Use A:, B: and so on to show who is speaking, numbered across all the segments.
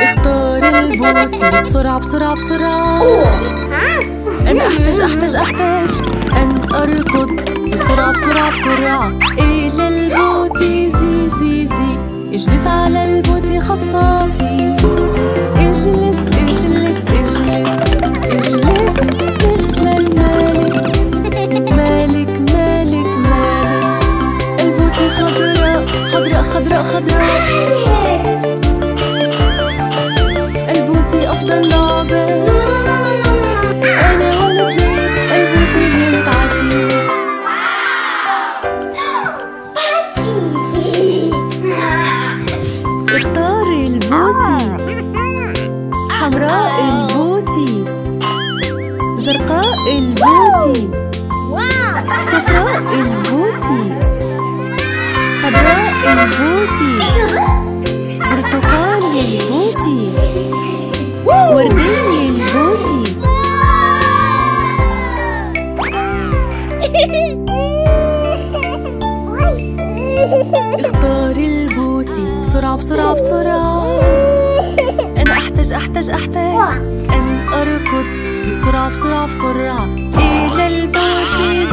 A: اختار ال potty. بسرعة بسرعة بسرعة. أنا أحتاج أحتاج أحتاج. أن أركض. بسرعة بسرعة بسرعة. إلى ال potty. زي زي زي. اجلس على ال potty خاصتي اجلس اجلس اجلس. اجلس. مثل حمراء ال potty. زرقاء ال potty. صفراء ال potty. خضراء ال potty. برتقالي ال potty. وردي ال potty. اختاري ال potty. بسرعة بسرعة بسرعة. أنا أحتاج أحتاج أحتاج أن أركض بسرعة بسرعة بسرعة. إلى البوتي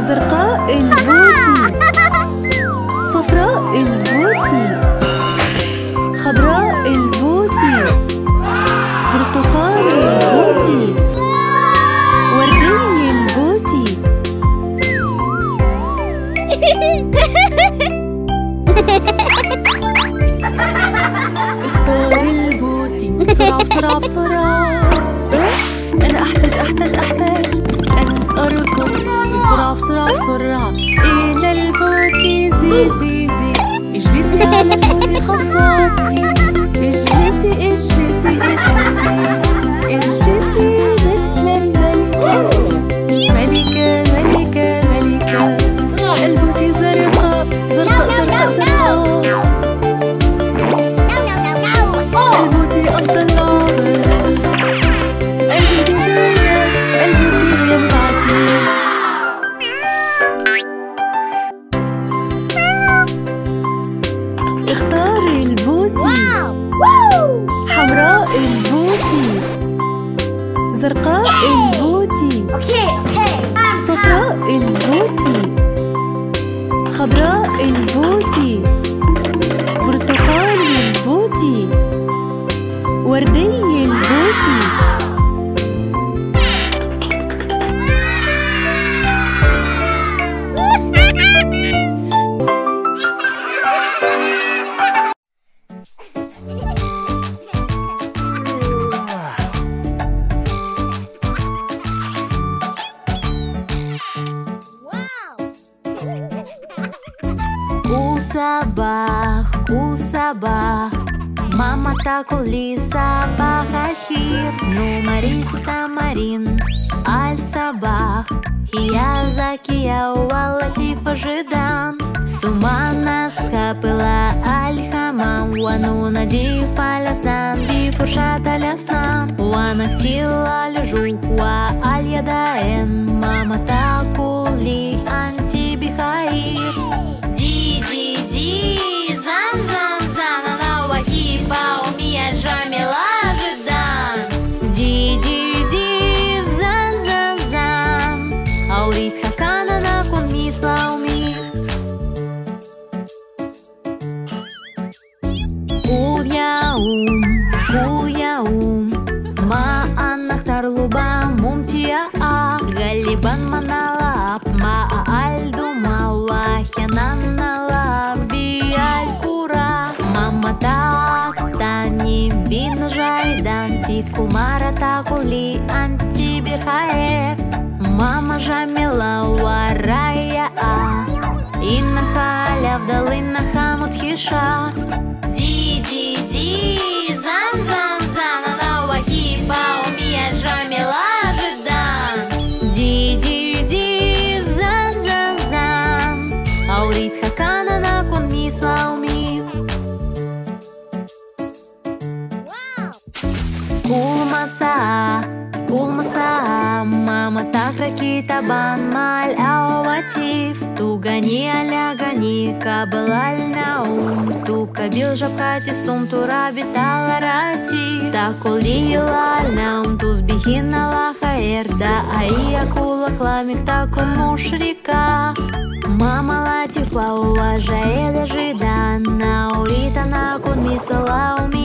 A: زرقاء ال potty. صفراء ال potty. خضراء ال potty. برتقالي ال potty. وردي ال potty. اختاري ال potty. بسرعة بسرعة بسرعة. أنا أحتاج أحتاج أحتاج. أن أركض بسرعة بسرعة بسرعة إلى ال potty زي زي زي. اجلسي على ال potty خاصتي اختاري ال potty. حمراء ال potty. زرقاء ال potty. صفراء ال potty. خضراء ال potty. برتقالي ال potty. وردي ال potty. У
B: собак, у собак Мама такулі собака хір Нумаріста Марін Аль собак Я закияувала Уану нади фаляснан, бифуршата ляснан Уанах сила лежу, уа мама та. Кумара тағули антибир хаэр Мама жамила уарая а. Инна халя вдалына хамут хиша Ди-ди-ди мама тахраки табан маль аоватив Тугани аля гани кабалаль наум Тука бил жавкати сум тура битала раси. Таколи лаль наум туз бихин алаха да Аи акула кламик таку мушрика Мама латифа уважая даже на Урита на кун мисала уми